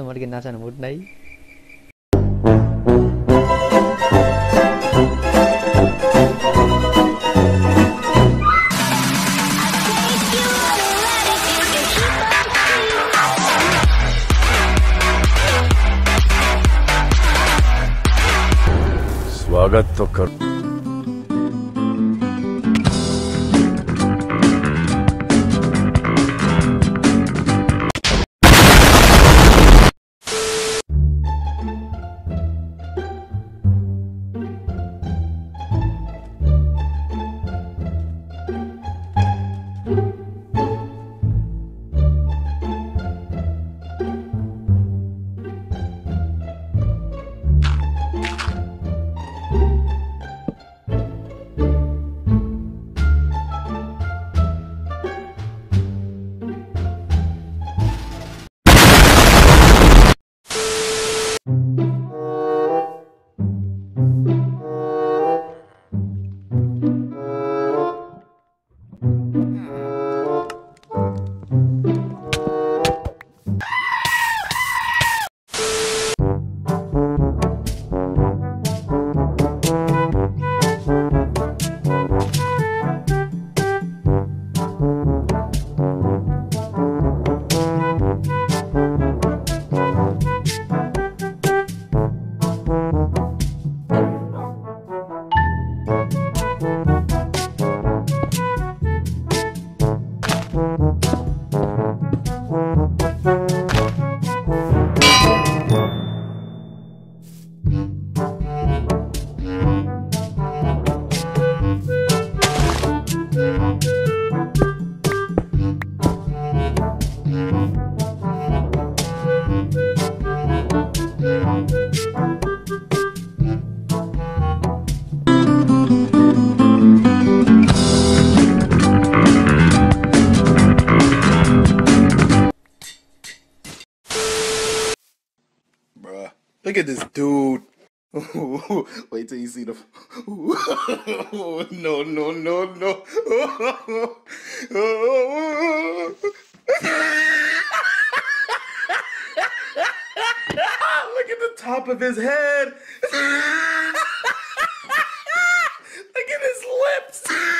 Selamat datang semuanya. Selamat. Look at this dude. Wait till you see the. no, no, no, no. Look at the top of his head. Look at his lips.